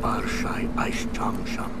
Barschai Aischamscham.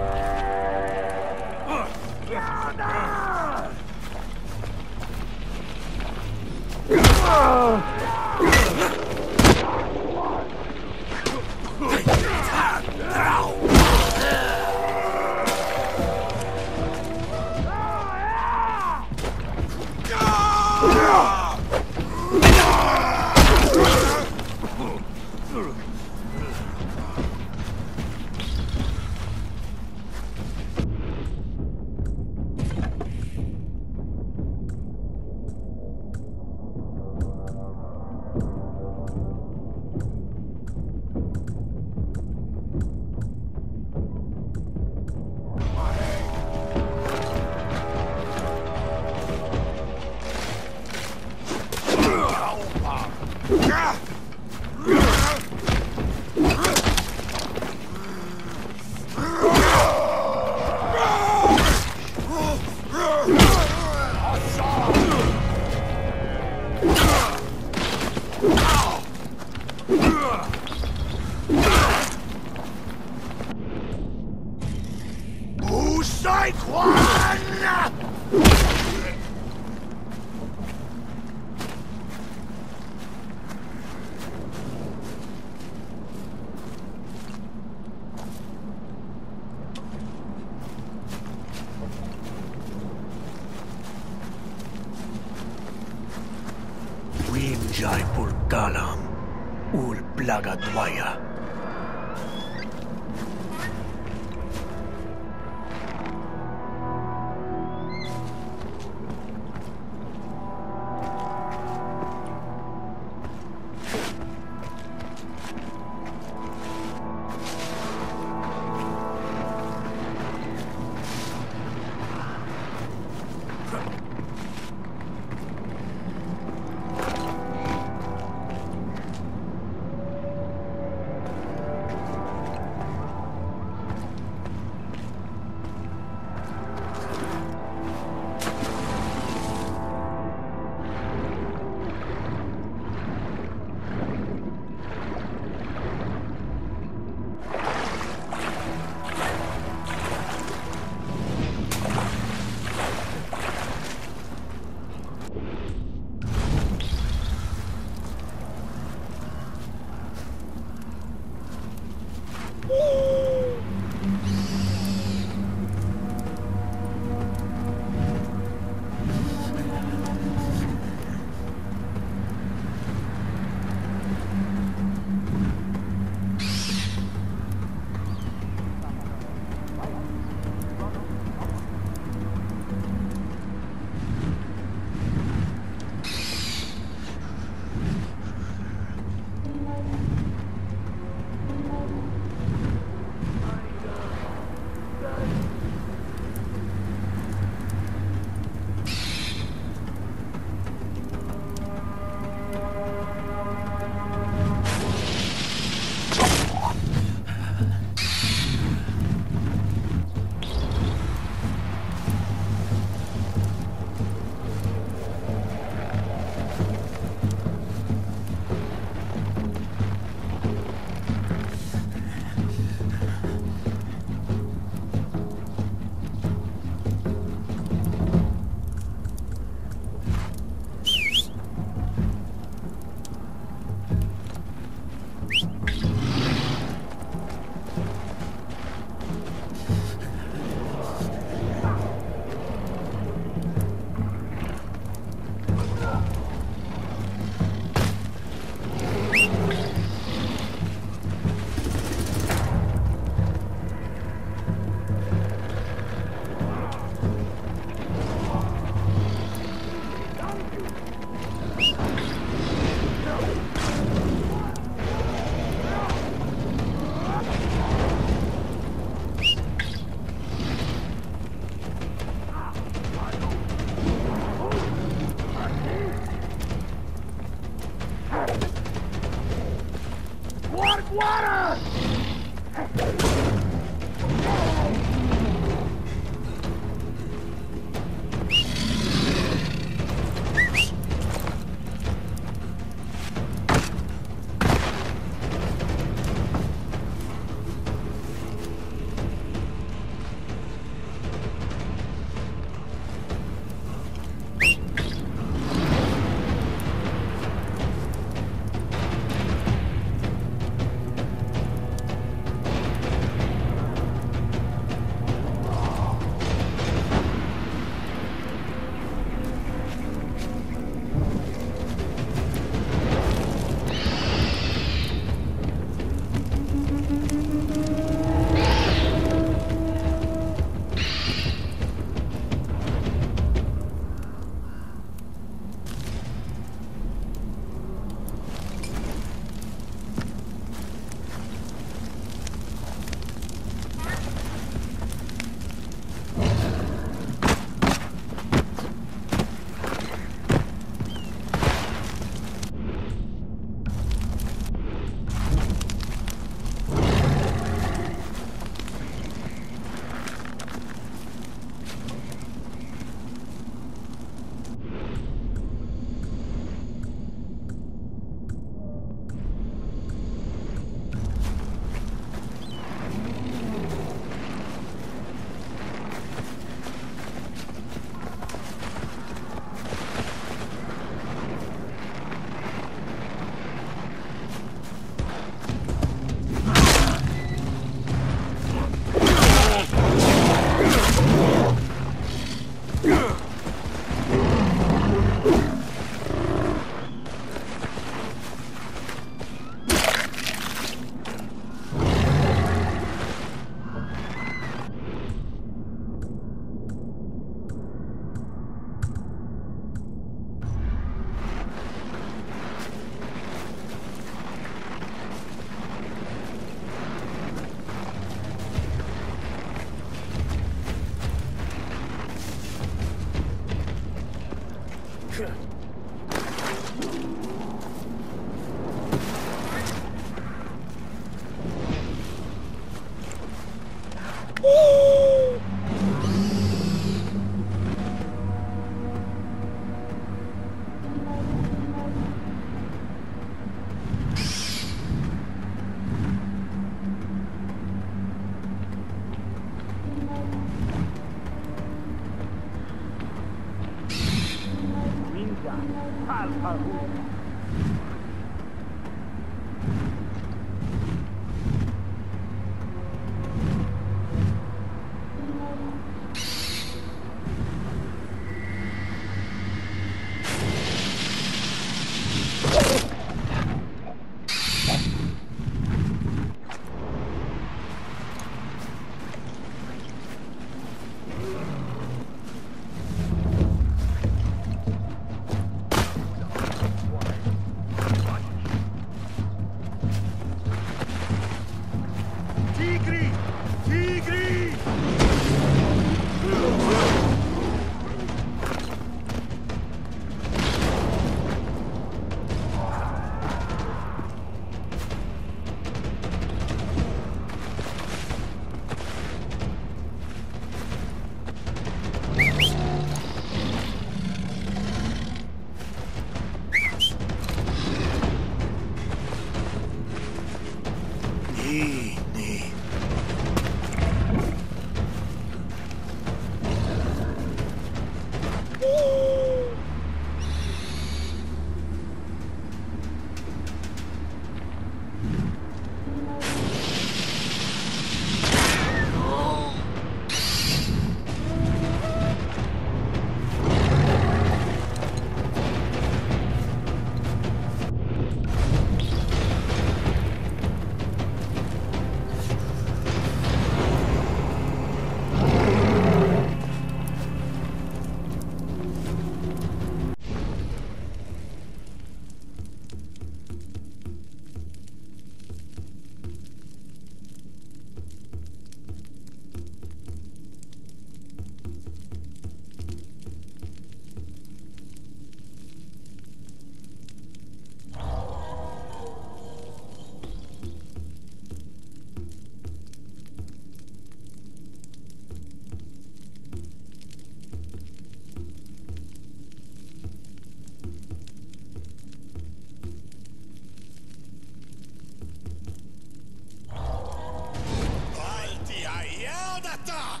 Sparta!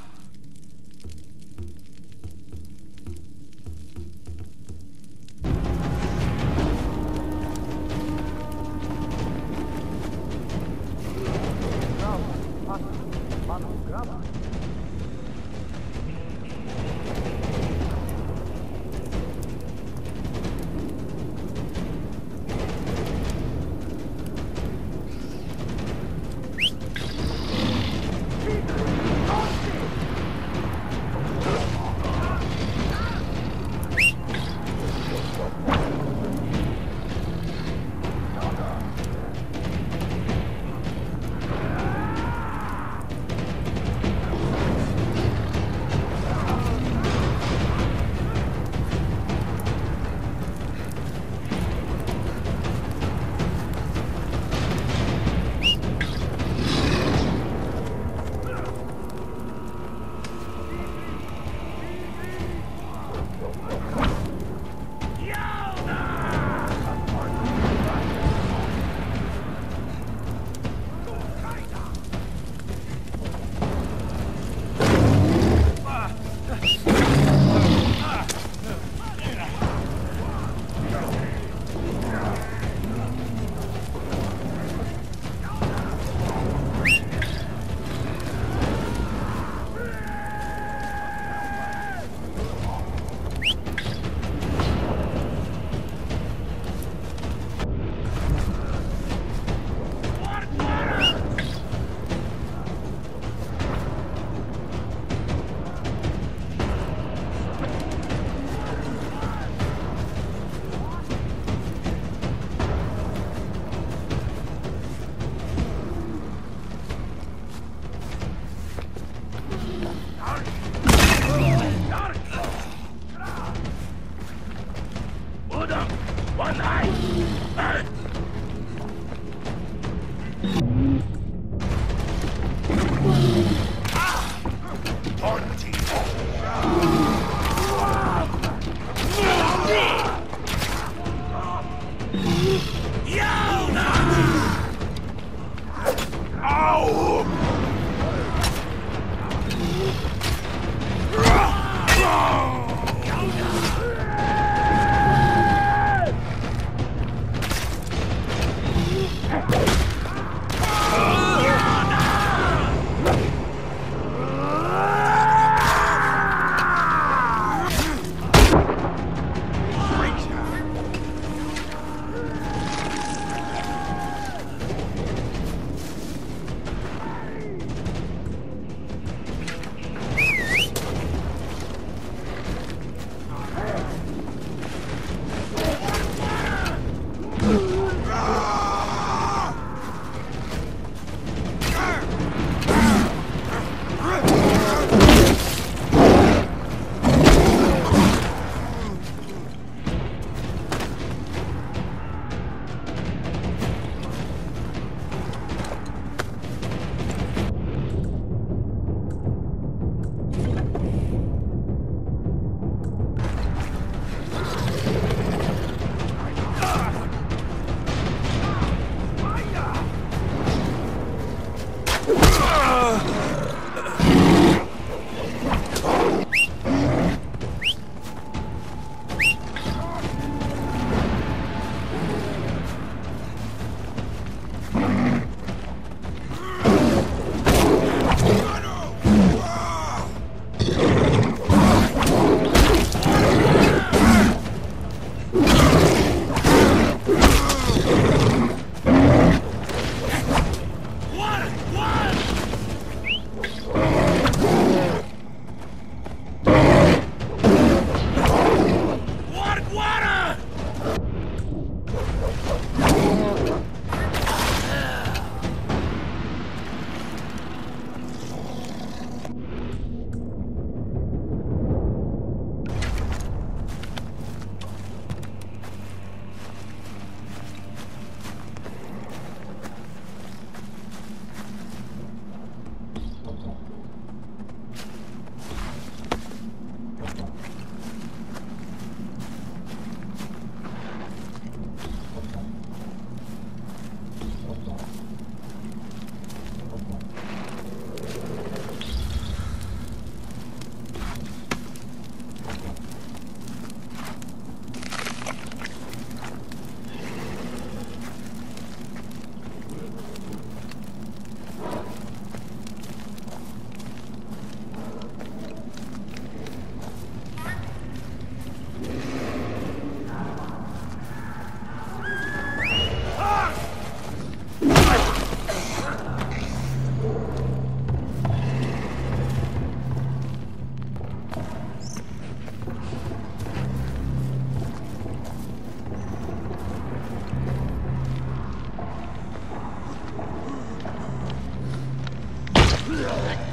Israel.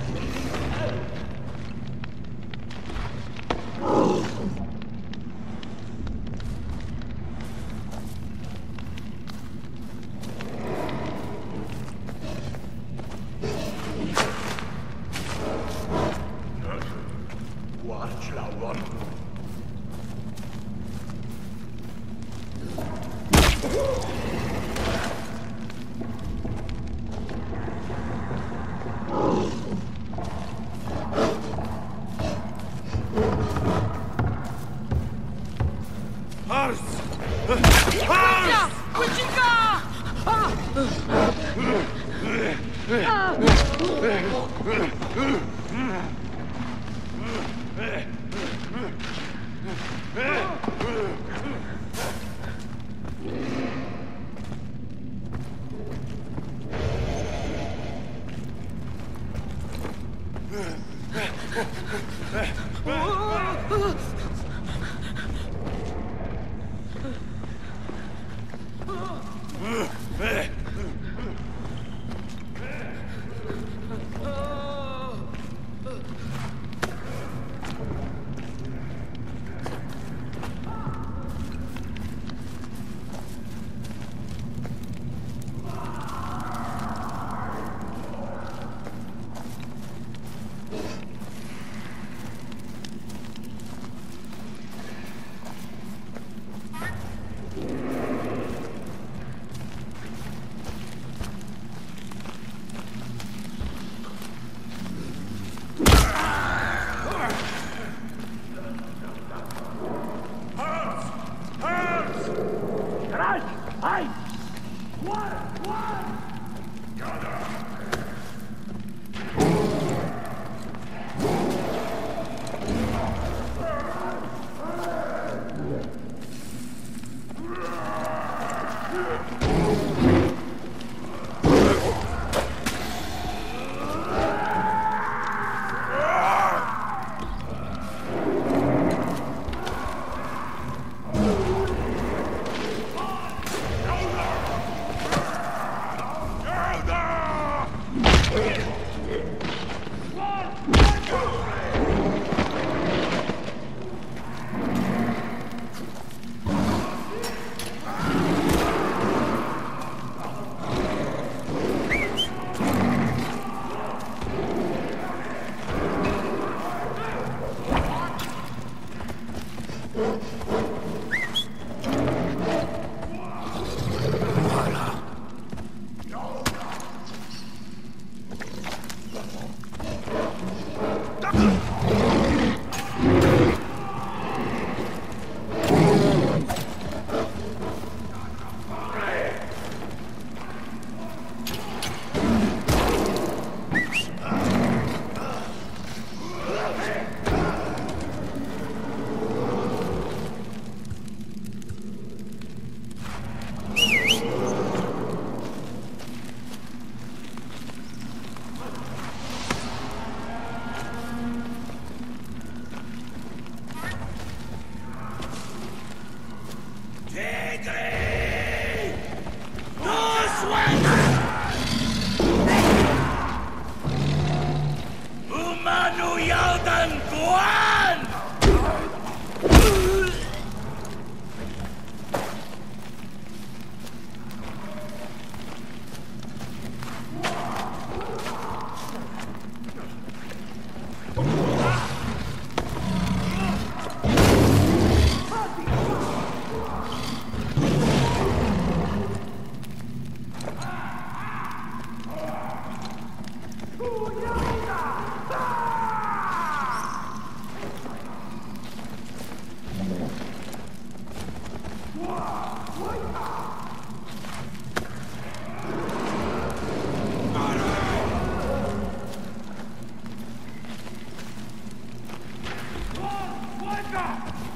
Stop!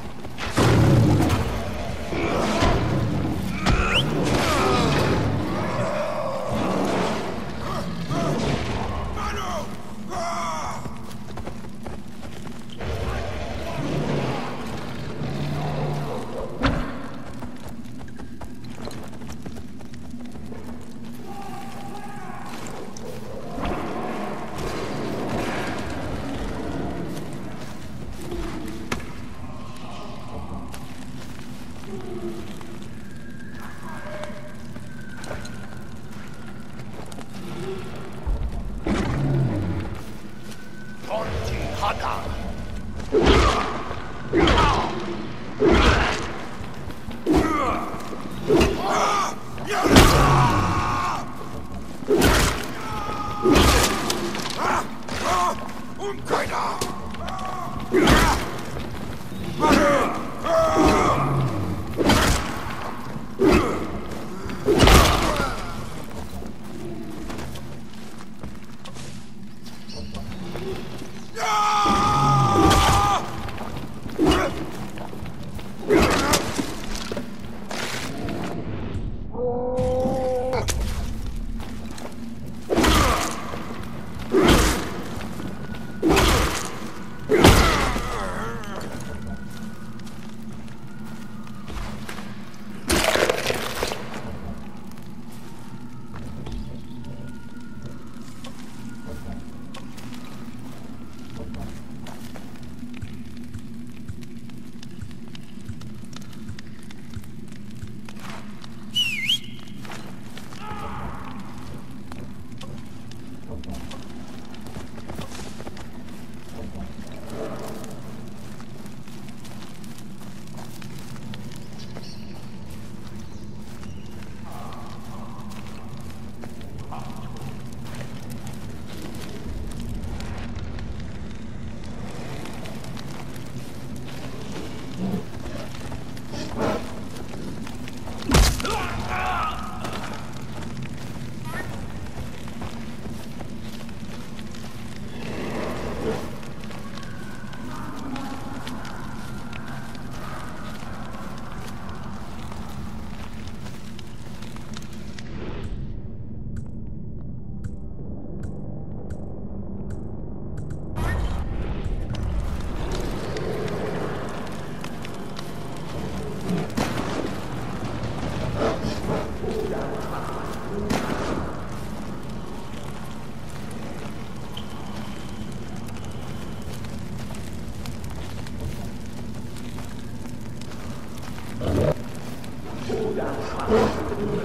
啊，传统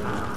啊。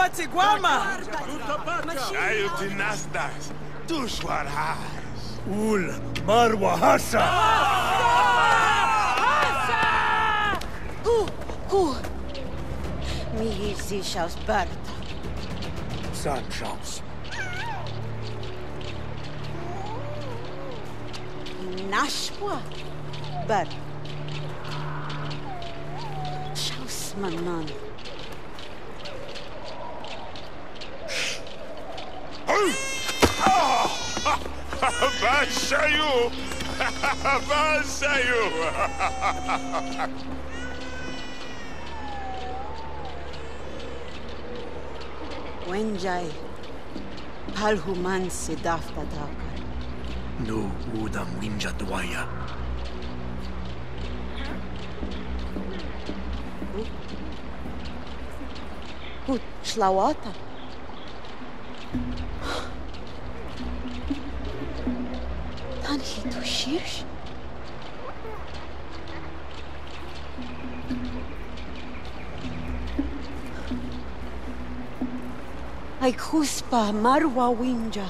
Pati Guama! Ayuti Nastas, Tushwar Has. Ul Marwa Hasa! Hasa! Uh, uh. Who. Mihi Nashwa Berta. Chaus Manon. Bashayu! Bashayu! Wenjai. Palhuman sidaf patakar. No udam winja dwaya. Put shlawata. Tan hitu shirsh. Ay kuspa marwa winja.